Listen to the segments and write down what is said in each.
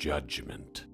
Judgment.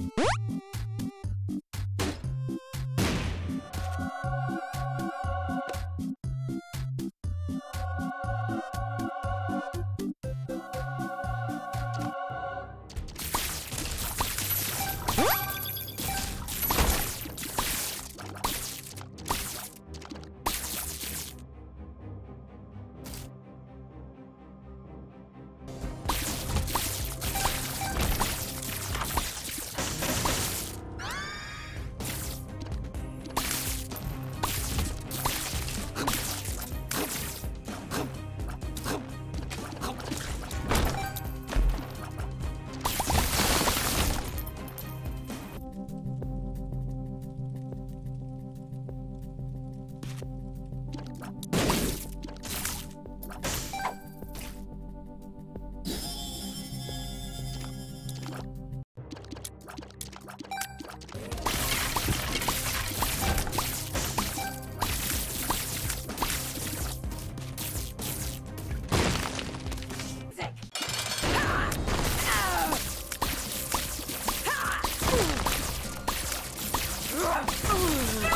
What? Ugh!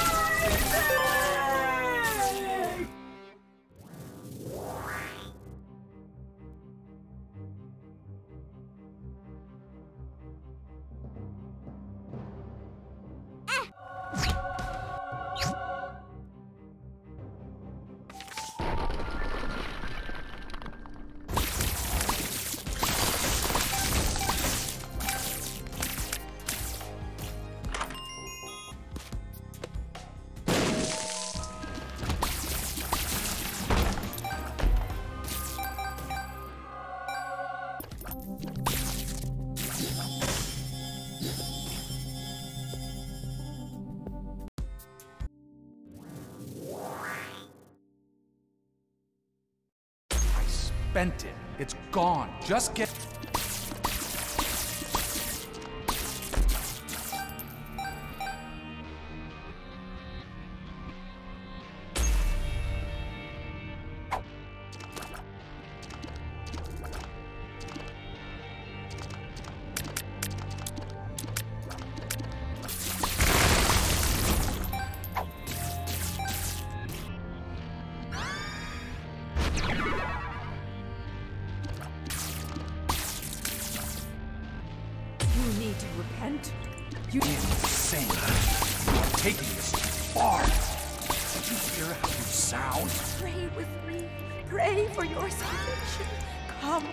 Spent it. It's gone. Just get. Taking this far. Did you hear how you sound? pray with me. Pray for your salvation. Come.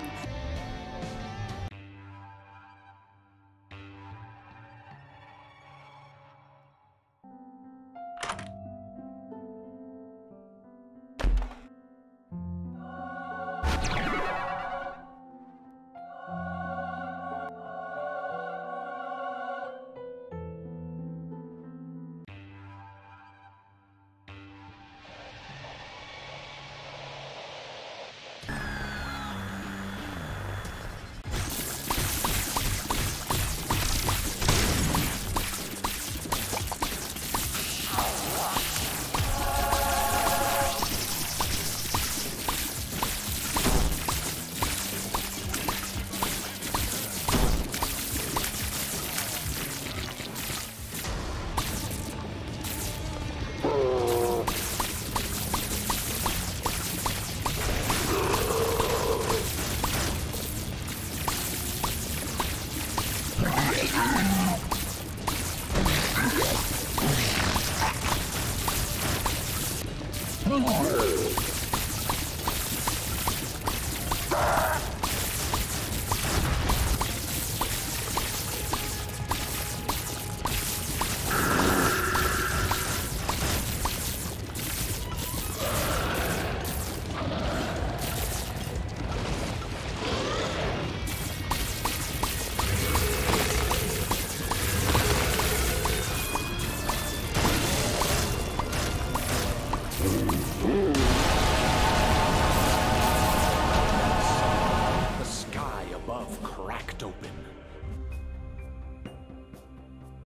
Come on.